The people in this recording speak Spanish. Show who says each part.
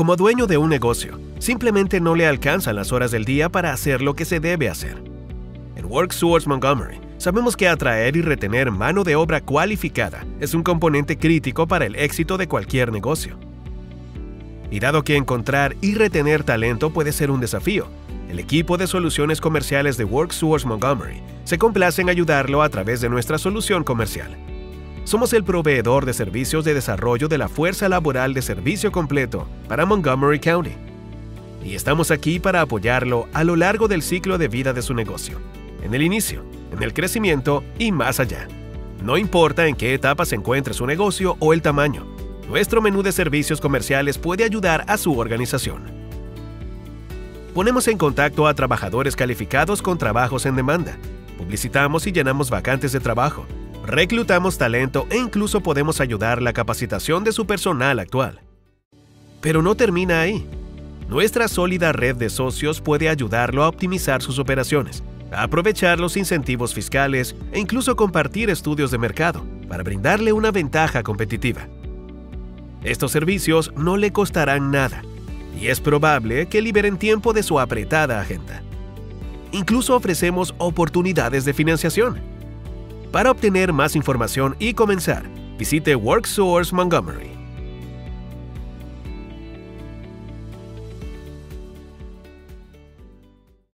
Speaker 1: Como dueño de un negocio, simplemente no le alcanzan las horas del día para hacer lo que se debe hacer. En WorkSource Montgomery, sabemos que atraer y retener mano de obra cualificada es un componente crítico para el éxito de cualquier negocio. Y dado que encontrar y retener talento puede ser un desafío, el equipo de soluciones comerciales de WorkSource Montgomery se complace en ayudarlo a través de nuestra solución comercial. Somos el proveedor de servicios de desarrollo de la fuerza laboral de servicio completo para Montgomery County. Y estamos aquí para apoyarlo a lo largo del ciclo de vida de su negocio, en el inicio, en el crecimiento y más allá. No importa en qué etapa se encuentre su negocio o el tamaño, nuestro menú de servicios comerciales puede ayudar a su organización. Ponemos en contacto a trabajadores calificados con trabajos en demanda. Publicitamos y llenamos vacantes de trabajo. Reclutamos talento e incluso podemos ayudar la capacitación de su personal actual. Pero no termina ahí. Nuestra sólida red de socios puede ayudarlo a optimizar sus operaciones, aprovechar los incentivos fiscales e incluso compartir estudios de mercado para brindarle una ventaja competitiva. Estos servicios no le costarán nada y es probable que liberen tiempo de su apretada agenda. Incluso ofrecemos oportunidades de financiación. Para obtener más información y comenzar, visite WorkSource Montgomery.